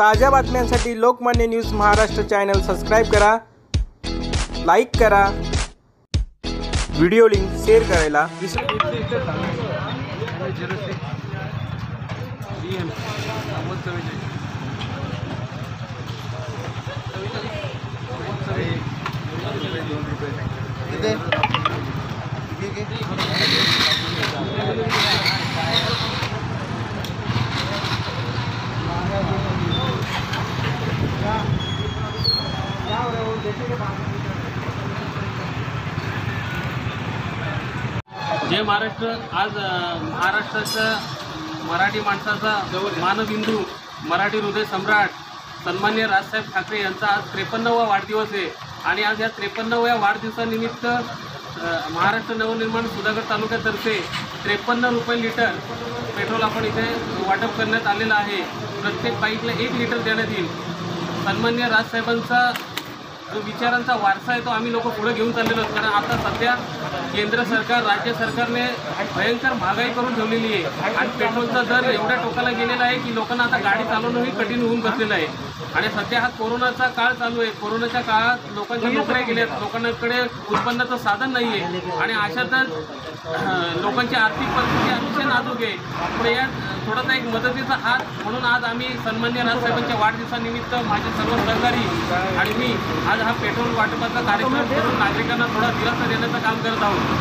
ताज्या बातम्यांसाठी Lokmanya news Maharashtra channel subscribe करा लाईक करा. व्हिडिओ लिंक शेअर करायला विसरू जय महाराष्ट्र. आज महाराष्ट्राच्या महाराष्ट्राचा मराठी माणसाचा मानबिंदू मराठी हृदय सम्राट सन्मान्य राजसाहेब ठाकरे यांचा आज त्रेपन्नवा वाढदिवस आहे. आणि आज या त्रेपन्नव्या वाढदिवसानिमित्त महाराष्ट्र नवनिर्माण सुधागड तालुक्यातर्फे त्रेपन्न रुपये लिटर पेट्रोल आपण इथे वाटप करण्यात आलेलं आहे. प्रत्येक बाईकला एक लिटर देण्यात येईल. सन्मान्य राजसाहेबांचा जो विचारांचा वारसा आहे तो आम्ही लोक पुढे घेऊन चाललेलो आहोत. कारण आता सध्या केंद्र सरकार राज्य सरकारने भयंकर महागाई करून ठेवलेली आहे. आणि पेट्रोलचा दर एवढ्या टोकाला गेलेला आहे की लोकांना आता गाडी चालवणंही कठीण होऊन बसलेलं आहे. आणि सध्या हा कोरोनाचा काळ चालू आहे. कोरोनाच्या काळात लोकांच्या नोकऱ्या गेल्यात लोकांकडे उत्पन्नाचं साधन नाही आहे आणि अशातच लोकांची आर्थिक परिस्थिती अतिशय नाजूक आहे. पुढे या थोडासा एक मदतीचा हात म्हणून आज आम्ही सन्मान्य राजसाहेबांच्या वाढदिवसानिमित्त माझे सर्व सहकारी आणि मी आज हा पेट्रोल वाटपाचा कार्यक्रम करून नागरिकांना थोडा दिलासा देण्याचं काम करत आहोत.